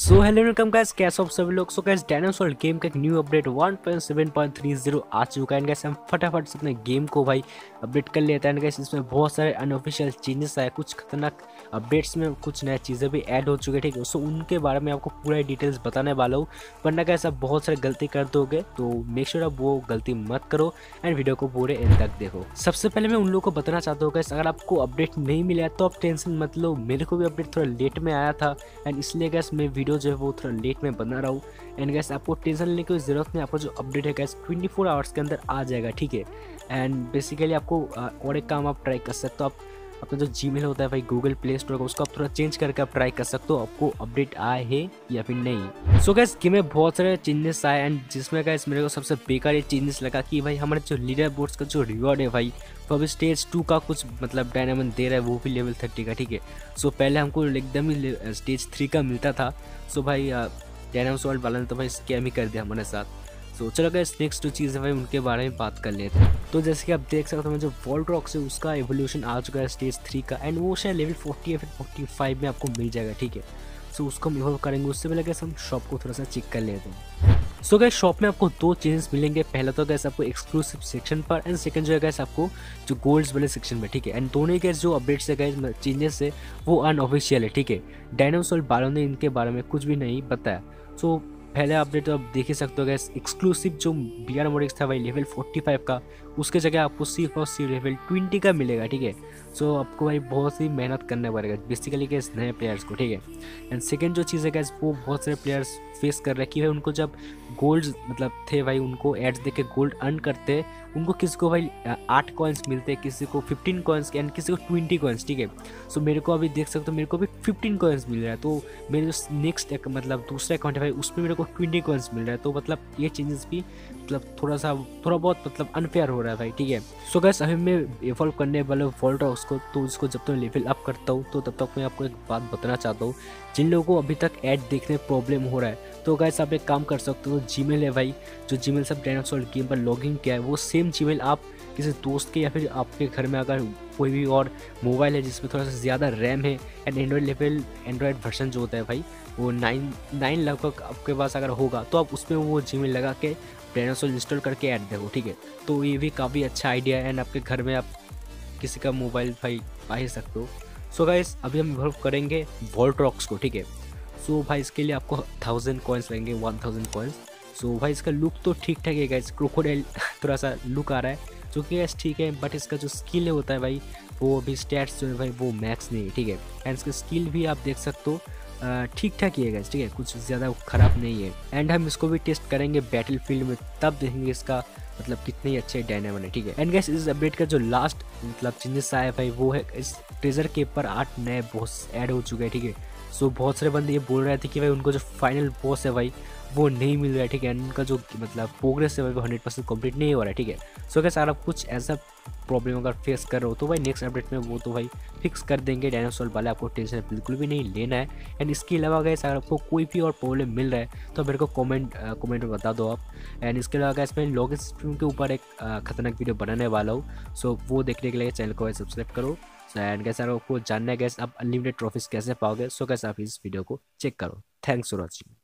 So hello welcome guys कैसे आप सभी लोग? सो गाइस डायनासोर गेम का एक न्यू अपडेट 1.7.30 आ चुका है गाइस हम फटाफट से अपने गेम को भाई अपडेट कर लेते हैं। गाइस इसमें बहुत सारे अनऑफिशियल चेंजेस आए, कुछ खतरनाक अपडेट्स में कुछ नया चीज़ें भी ऐड हो चुकी है, ठीक है? सो उनके बारे में आपको पूरा डिटेल्स बताने वाला हूँ। वरना गाइस आप बहुत सारे गलती कर दोगे तो मेक श्योर आप वो गलती मत करो एंड वीडियो को पूरे एंड तक देखो। सबसे पहले मैं उन लोगों को बताना चाहता हूँ गाइस अगर आपको अपडेट नहीं मिला तो आप टेंशन मत लो। मेरे को भी अपडेट थोड़ा लेट में आया था एंड इसलिए गैस मैं वीडियो जो है वो थोड़ा लेट में बना रहा हूँ। एंड गैस आपको टेंशन लेने की ज़रूरत नहीं, आपको जो अपडेट है गैस ट्वेंटी फोर आवर्स के अंदर आ जाएगा, ठीक है? एंड बेसिकली आपको और एक काम आप ट्राई कर सकते हो, आप अपना जो जी होता है भाई गूगल प्ले स्टोर का, उसको आप थोड़ा चेंज करके आप ट्राई कर सकते हो। आपको अपडेट आए है या फिर नहीं। सो गैस गेम में बहुत सारे चेंजेस आए एंड जिसमें गैस मेरे को सबसे बेकार ये चेंजेस लगा कि भाई, हमारे जो लीडर बोर्ड्स का जो रिवॉर्ड है भाई तो अभी स्टेज टू का कुछ मतलब डायनामन दे रहा है, वो भी लेवल थर्टी का, ठीक है? सो पहले हमको एकदम ही स्टेज थ्री का मिलता था। सो भाई डायनामस वर्ल्ड वाला ने तो भाई स्कैम ही कर दिया हमारे साथ। तो चलो अगर नेक्स्ट जो चीज़ है भाई उनके बारे में बात कर लेते हैं। तो जैसे कि आप देख सकते हो, जो वॉल्ट रॉक्स है उसका एवोल्यूशन आ चुका है स्टेज थ्री का एंड वो शायद लेवल फोर्टी या फिर फोर्टी फाइव में आपको मिल जाएगा, ठीक है? सो उसको हम इवॉल्व करेंगे, उससे पहले कैसे हम शॉप को थोड़ा सा चेक कर लेते हैं। सो गैस शॉप में आपको दो चेंजेस मिलेंगे। पहला तो गैस आपको एक्सक्लूसिव सेक्शन पर एंड सेकंड जो है गैस आपको जो गोल्ड्स वाले सेक्शन में, ठीक है? एंड दोनों गैस जो अपडेट्स है गैस चेंजेस है वो अनऑफिशियल है, ठीक है? डायनासोर बालों ने इनके बारे में कुछ भी नहीं बताया। सो पहले अपडेट तो आप देख ही सकते हो गैस एक्सक्लूसिव जो बी आर मोडिक्स था भाई लेवल 45 का, उसके जगह आपको सिर्फ़ और सिर्फ़ लेवल 20 का मिलेगा, ठीक है? सो आपको भाई बहुत ही मेहनत करना पड़ेगा बेसिकली गैस नए प्लेयर्स को, ठीक है? एंड सेकेंड जो चीज़ है गैस वो बहुत सारे प्लेयर्स फेस कर रहे हैं कि भाई उनको जब गोल्ड मतलब थे भाई, उनको एड्स देख के गोल्ड अर्न करते, उनको किसी को भाई आठ कॉइन्स मिलते, किसी को फिफ्टीन कॉइन्स एंड किसी को ट्वेंटी कॉइन्स ठीक है? सो मेरे को अभी देख सकते हो, मेरे को भी फिफ्टीन कॉइन्स मिल रहा है तो मेरे जो नेक्स्ट मतलब दूसरा अकाउंट है भाई, उसमें मेरे को ट्वेंटी कॉइन्स मिल रहा है तो मतलब ये चेंजेस भी मतलब थोड़ा सा थोड़ा बहुत मतलब अनफेयर हो रहा है भाई, ठीक है? सो गैस अभी मैं इवॉल्व करने वाले वॉल्ट उसको तो उसको जब तक लेवल अप करता हूँ तो तब तक मैं आपको एक बात बताना चाहता हूँ। जिन लोगों को अभी तक ऐड देखने प्रॉब्लम हो रहा है तो गैस आप एक काम कर सकते हो जी है भाई, जो जी मेल सब डायनासोर गेम पर लॉगिन किया है, वो सेम जी आप किसी दोस्त के या फिर आपके घर में अगर कोई भी और मोबाइल है जिसमें थोड़ा सा ज़्यादा रैम है and Android level Android version जो होता है भाई, वो नाइन नाइन लगभग आपके पास अगर होगा तो आप उसमें वो जी लगा के डायनासोर इंस्टॉल करके ऐड देखो, ठीक है? तो ये भी काफ़ी अच्छा आइडिया है एंड आपके घर में आप किसी का मोबाइल भाई पा ही सकते हो। सो गाइस अभी हम इवॉल्व करेंगे वॉल्ट रॉक्स को, ठीक है? सो भाई इसके लिए आपको थाउज़ेंड कॉइन्स लगेंगे वन थाउज़ेंड कॉइन्स सो भाई इसका लुक तो ठीक ठाक है गाइस क्रोकोडाइल थोड़ा सा लुक आ रहा है। जो कि गैस ठीक है बट इसका जो स्किल होता है भाई, वो अभी स्टैट्स जो है भाई, वो मैक्स नहीं है, ठीक है? एंड इसका स्किल भी आप देख सकते हो ठीक ठाक ही है गैस ठीक है? कुछ ज़्यादा ख़राब नहीं है। एंड हम इसको भी टेस्ट करेंगे बैटल फ़ील्ड में, तब देखेंगे इसका मतलब कितने अच्छे डायनामन है ठीक है? एंड गैस इस अपडेट का जो लास्ट मतलब चेंजेस आया भाई, वो है इस ट्रेजर के पर आठ नए बॉस ऐड हो चुके हैं, ठीक है? सो बहुत सारे बंदे ये बोल रहे थे कि भाई उनको जो फाइनल बॉस है भाई, वो नहीं मिल रहा है, ठीक है? उनका जो मतलब प्रोग्रेस है वो हंड्रेड परसेंट कंप्लीट नहीं हो रहा है, ठीक है? सो अगर आप कुछ ऐसा प्रॉब्लम अगर फेस कर रहे हो तो भाई नेक्स्ट अपडेट में वो तो भाई फिक्स कर देंगे। डायनासोर वाले आपको टेंशन बिल्कुल भी नहीं लेना है। एंड इसके अलावा गैस अगर आपको कोई भी और प्रॉब्लम मिल रहा है तो मेरे को कमेंट कमेंट में बता दो आप। एंड इसके अलावा गैस मैं लॉग स्ट्रीम के ऊपर एक खतरनाक वीडियो बनाने वाला हूँ सो वो देखने के लिए चैनल को सब्सक्राइब करो। एंड कैसे आपको जानना है गैस आप अनलिमिटेड ट्रॉफीज कैसे पाओगे सो कैसे आप इस वीडियो को चेक करो. Thanks for watching